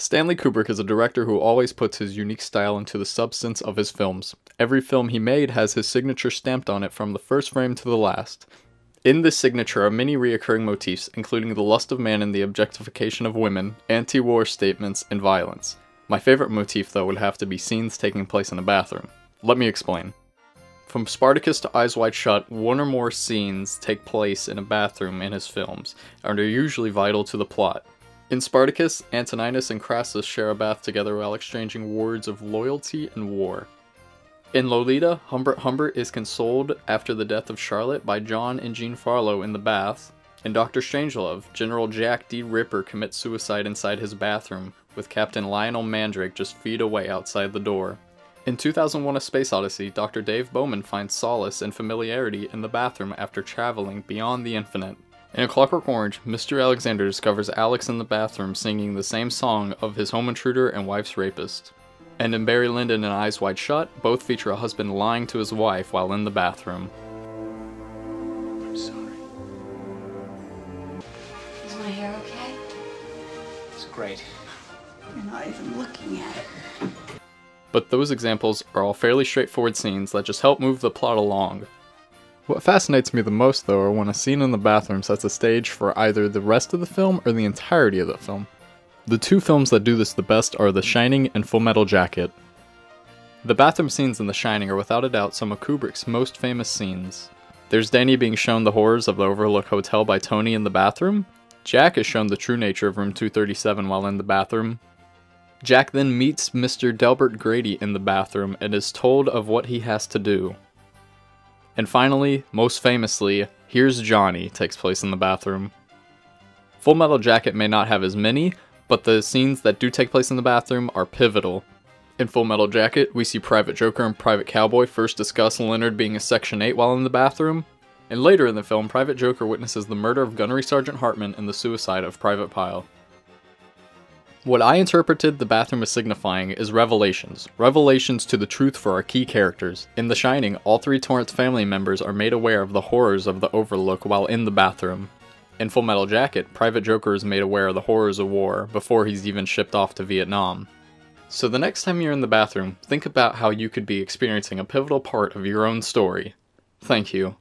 Stanley Kubrick is a director who always puts his unique style into the substance of his films. Every film he made has his signature stamped on it from the first frame to the last. In this signature are many reoccurring motifs, including the lust of man and the objectification of women, anti war statements, and violence. My favorite motif, though, would have to be scenes taking place in a bathroom. Let me explain. From Spartacus to Eyes Wide Shut, one or more scenes take place in a bathroom in his films, and are usually vital to the plot. In Spartacus, Antoninus and Crassus share a bath together while exchanging words of loyalty and war. In Lolita, Humbert Humbert is consoled after the death of Charlotte by John and Jean Farlow in the bath. In Doctor Strangelove, General Jack D. Ripper commits suicide inside his bathroom, with Captain Lionel Mandrake just feet away outside the door. In 2001 A Space Odyssey, Dr. Dave Bowman finds solace and familiarity in the bathroom after traveling beyond the infinite. In A Clockwork Orange, Mr. Alexander discovers Alex in the bathroom singing the same song of his home intruder and wife's rapist. And in Barry Lyndon and Eyes Wide Shut, both feature a husband lying to his wife while in the bathroom. I'm sorry. Is my hair okay? It's great. You're not even looking at it. But those examples are all fairly straightforward scenes that just help move the plot along. What fascinates me the most, though, are when a scene in the bathroom sets a stage for either the rest of the film or the entirety of the film. The two films that do this the best are The Shining and Full Metal Jacket. The bathroom scenes in The Shining are without a doubt some of Kubrick's most famous scenes. There's Danny being shown the horrors of the Overlook Hotel by Tony in the bathroom. Jack is shown the true nature of Room 237 while in the bathroom. Jack then meets Mr. Delbert Grady in the bathroom and is told of what he has to do. And finally, most famously, Here's Johnny takes place in the bathroom. Full Metal Jacket may not have as many, but the scenes that do take place in the bathroom are pivotal. In Full Metal Jacket, we see Private Joker and Private Cowboy first discuss Leonard being a Section 8 while in the bathroom, and later in the film, Private Joker witnesses the murder of Gunnery Sergeant Hartman and the suicide of Private Pyle. What I interpreted the bathroom as signifying is revelations. Revelations to the truth for our key characters. In The Shining, all three Torrance family members are made aware of the horrors of the Overlook while in the bathroom. In Full Metal Jacket, Private Joker is made aware of the horrors of war before he's even shipped off to Vietnam. So the next time you're in the bathroom, think about how you could be experiencing a pivotal part of your own story. Thank you.